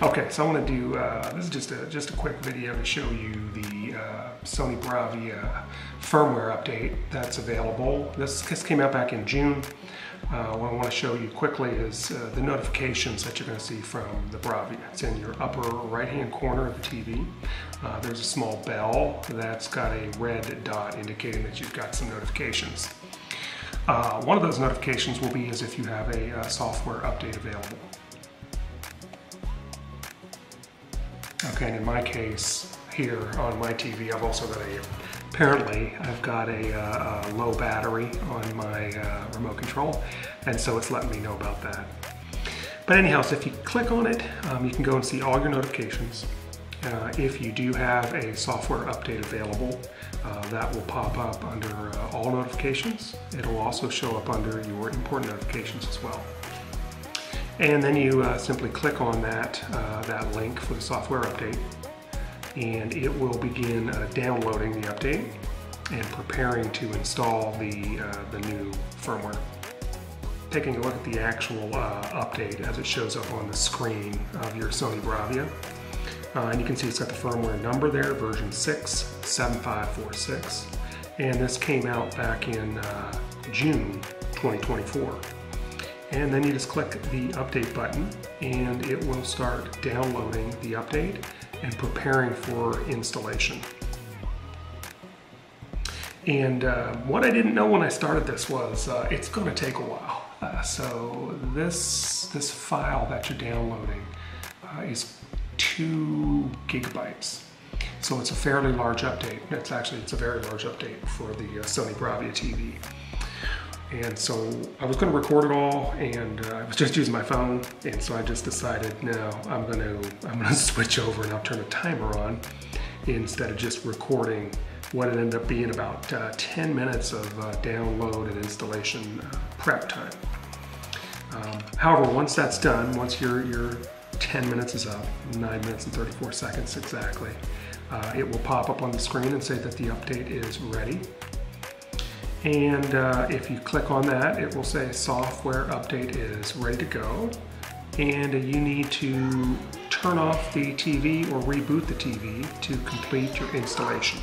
Okay, so I want to do, uh, this is just a, just a quick video to show you the uh, Sony Bravia firmware update that's available. This, this came out back in June. Uh, what I want to show you quickly is uh, the notifications that you're going to see from the Bravia. It's in your upper right hand corner of the TV. Uh, there's a small bell that's got a red dot indicating that you've got some notifications. Uh, one of those notifications will be as if you have a software update available. And in my case, here on my TV, I've also got a, apparently, I've got a, uh, a low battery on my uh, remote control, and so it's letting me know about that. But anyhow, so if you click on it, um, you can go and see all your notifications. Uh, if you do have a software update available, uh, that will pop up under uh, all notifications. It'll also show up under your important notifications as well. And then you uh, simply click on that, uh, that link for the software update and it will begin uh, downloading the update and preparing to install the, uh, the new firmware. Taking a look at the actual uh, update as it shows up on the screen of your Sony Bravia. Uh, and you can see it's got the firmware number there, version 6, 7546. And this came out back in June 2024 and then you just click the update button and it will start downloading the update and preparing for installation. And uh, what I didn't know when I started this was uh, it's going to take a while. Uh, so this this file that you're downloading uh, is two gigabytes. So it's a fairly large update. It's actually it's a very large update for the uh, Sony Bravia TV. And so I was going to record it all, and uh, I was just using my phone, and so I just decided, no, I'm going to I'm to switch over and I'll turn a timer on instead of just recording what it ended up being about uh, 10 minutes of uh, download and installation uh, prep time. Um, however, once that's done, once your your 10 minutes is up, 9 minutes and 34 seconds exactly, uh, it will pop up on the screen and say that the update is ready. And uh, if you click on that, it will say software update is ready to go. And you need to turn off the TV or reboot the TV to complete your installation.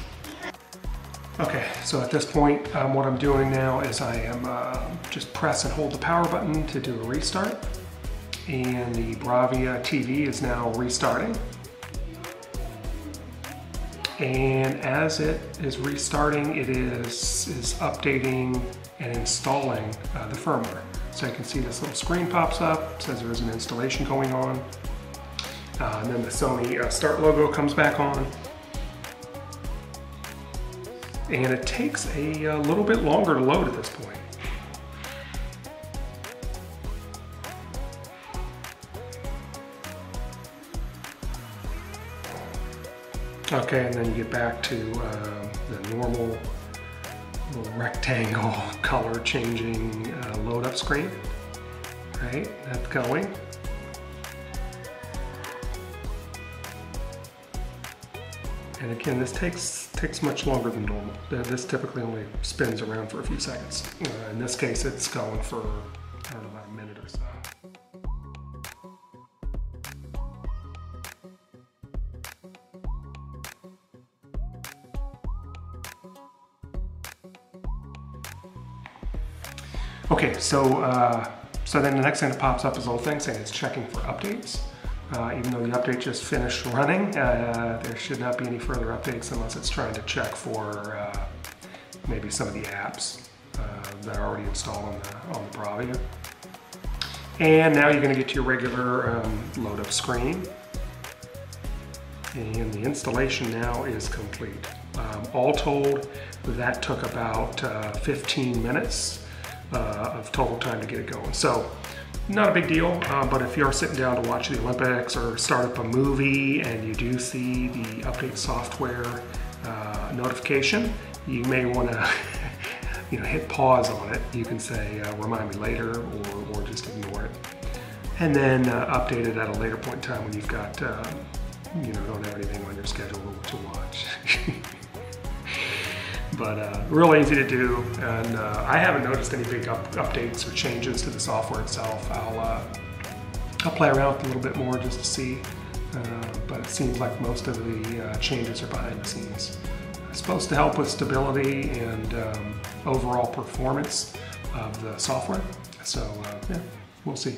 Okay, so at this point, um, what I'm doing now is I am uh, just press and hold the power button to do a restart. And the Bravia TV is now restarting. And as it is restarting, it is, is updating and installing uh, the firmware. So you can see this little screen pops up, says there is an installation going on. Uh, and then the Sony uh, Start logo comes back on. And it takes a, a little bit longer to load at this point. Okay, and then you get back to uh, the normal rectangle color changing uh, load up screen. Right, that's going. And again, this takes takes much longer than normal. This typically only spins around for a few seconds. Uh, in this case, it's going for, I don't know, about a minute or so. Okay, so uh, so then the next thing that pops up is a little thing saying it's checking for updates. Uh, even though the update just finished running, uh, there should not be any further updates unless it's trying to check for uh, maybe some of the apps uh, that are already installed on the, on the Bravia. And now you're going to get to your regular um, load up screen. And the installation now is complete. Um, all told, that took about uh, 15 minutes of total time to get it going. So not a big deal, uh, but if you're sitting down to watch the Olympics or start up a movie and you do see the update software uh, notification, you may want to you know, hit pause on it. You can say uh, remind me later or, or just ignore it. And then uh, update it at a later point in time when you've got, uh, you know, don't have anything on your schedule to watch. but uh, real easy to do. And uh, I haven't noticed any big up updates or changes to the software itself. I'll, uh, I'll play around with it a little bit more just to see uh, but it seems like most of the uh, changes are behind the scenes. It's supposed to help with stability and um, overall performance of the software. So uh, yeah, we'll see.